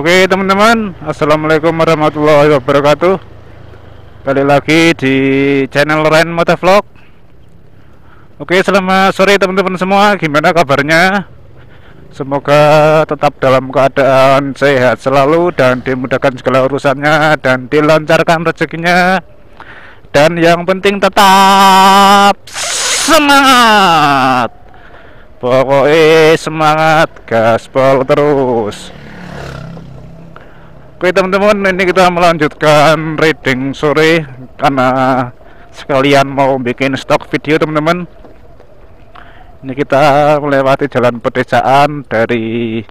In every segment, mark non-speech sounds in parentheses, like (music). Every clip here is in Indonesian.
Oke teman-teman Assalamualaikum warahmatullahi wabarakatuh. Kali lagi di channel Ren Motovlog Oke selamat sore teman-teman semua. Gimana kabarnya? Semoga tetap dalam keadaan sehat selalu Dan dimudahkan segala urusannya Dan dilancarkan rezekinya. Dan yang penting tetap Semangat. Pokoknya semangat Gaspol terus Oke teman-teman ini kita melanjutkan reading sore karena sekalian mau bikin stok video teman-teman. Ini kita melewati jalan pedesaan dari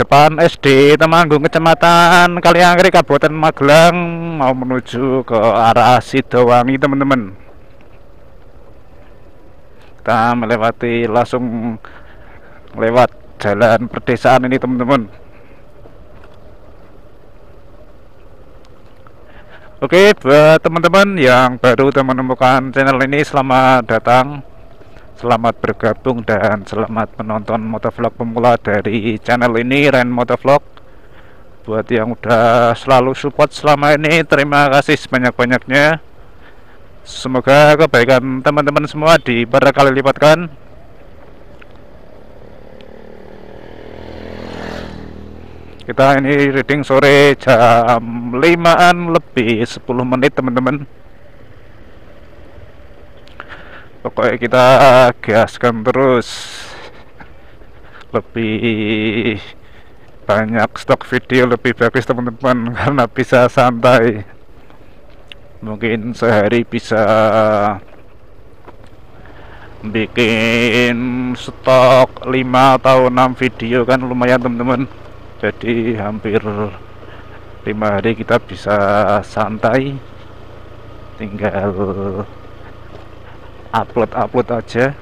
depan SD Temanggung Kecamatan Kaliangri Kabupaten Magelang mau menuju ke arah Sidowangi teman-teman. Kita melewati langsung lewat jalan pedesaan ini teman-teman Oke, buat teman-teman yang baru menemukan channel ini, selamat datang, selamat bergabung dan selamat menonton motovlog pemula dari channel ini, Ren Motovlog. Buat yang udah selalu support selama ini, terima kasih sebanyak-banyaknya. Semoga kebaikan teman-teman semua diberkali lipatkan kita ini reading sore jam 5an lebih 10 menit teman-teman. Pokoknya kita gaskan terus. Lebih banyak stok video lebih bagus teman-teman (laughs) karena bisa santai. Mungkin sehari bisa bikin stok 5 atau 6 video kan lumayan teman-teman jadi hampir lima hari kita bisa santai. Tinggal upload-upload aja.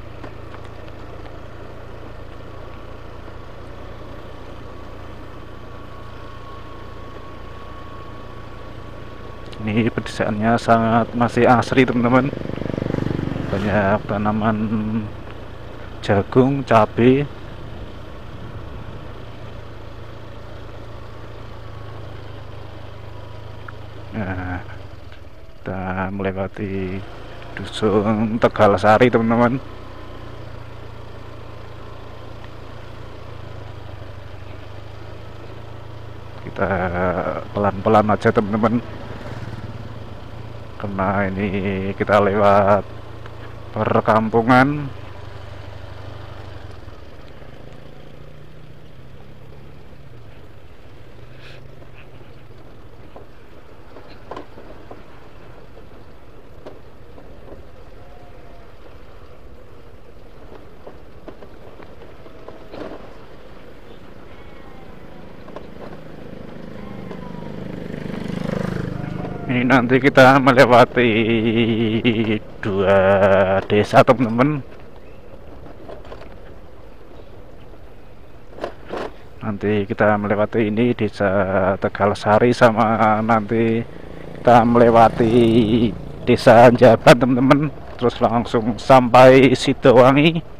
Ini pedesaannya sangat masih asri teman-teman. Banyak tanaman jagung, cabai Nah, kita melewati dusun Tegal Sari teman-teman. Kita pelan-pelan aja teman-teman. Karena ini kita lewat perkampungan ini nanti kita melewati dua desa teman-teman. Nanti kita melewati ini desa Tegal Sari sama nanti kita melewati desa Jaban teman-teman. Terus langsung sampai Sidowangi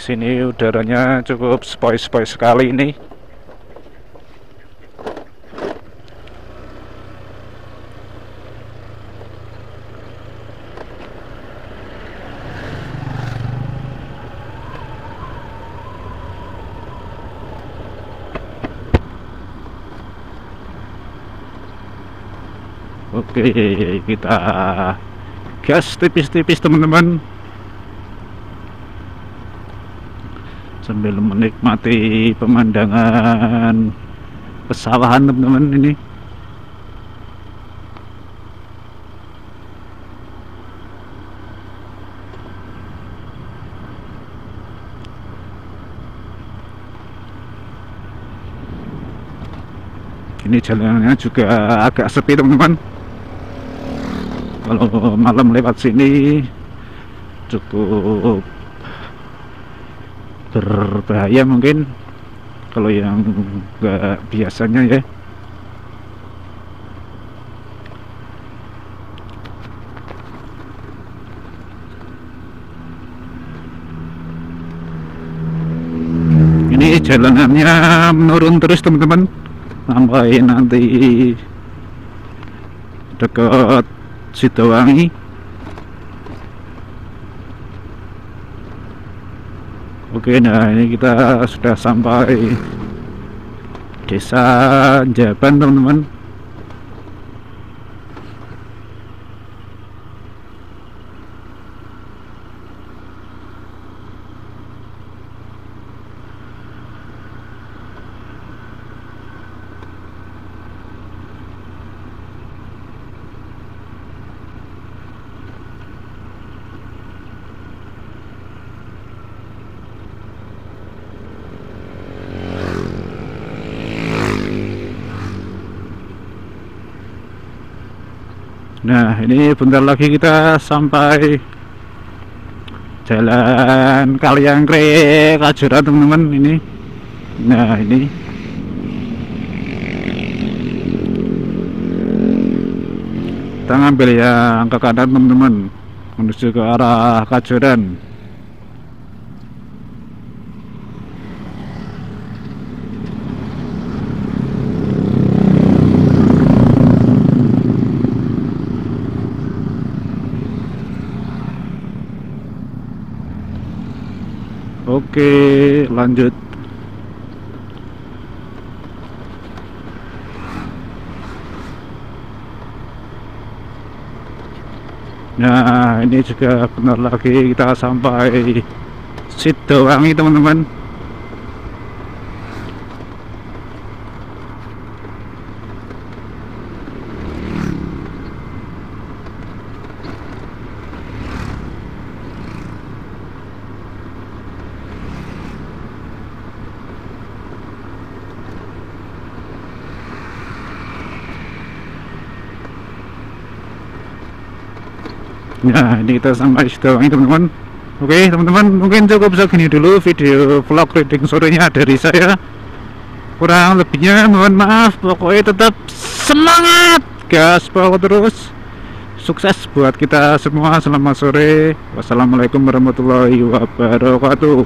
Di sini udaranya cukup spoi-spoi sekali ini. Oke, kita gas tipis-tipis teman-teman. Sambil menikmati pemandangan pesawahan teman-teman ini. Ini jalannya juga agak sepi teman-teman. Kalau malam lewat sini cukup berbahaya mungkin. Kalau yang nggak biasanya ya. Ini jalanannya menurun terus teman-teman. Sampai nanti dekat Sidowangi. Oke nah ini kita sudah sampai desa Jaban teman-teman Nah ini bentar lagi kita sampai Jalan Kaliangkre Kajura teman-teman ini. Nah ini. Kita ngambil yang ke kanan teman-teman Menuju ke arah Kajuran Oke, lanjut. Nah, ini juga benar lagi kita sampai Sidowangi, teman-teman. Nah, ini kita sampai Sidowangi, teman-teman. Oke, teman-teman, mungkin cukup segini dulu video vlog reading sorenya dari saya. Kurang lebihnya mohon maaf, pokoknya tetap semangat, gas power terus. Sukses buat kita semua. Selamat sore. Wassalamualaikum warahmatullahi wabarakatuh.